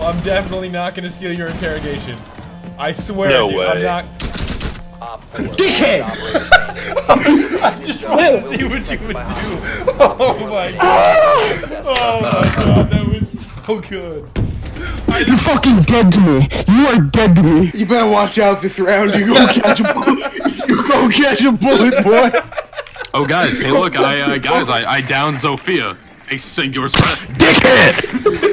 I'm definitely not gonna steal your interrogation. I swear, No dude, way. I'm not. Dickhead! I just want to see what you would do. Oh my god. Oh my god, that was so good. You're fucking dead to me. You are dead to me. You better watch out this round. You go catch a bullet. You go catch a bullet, boy. Oh, guys, hey, look, I, uh, guys, I, I downed Sophia. A singular spread. Dickhead!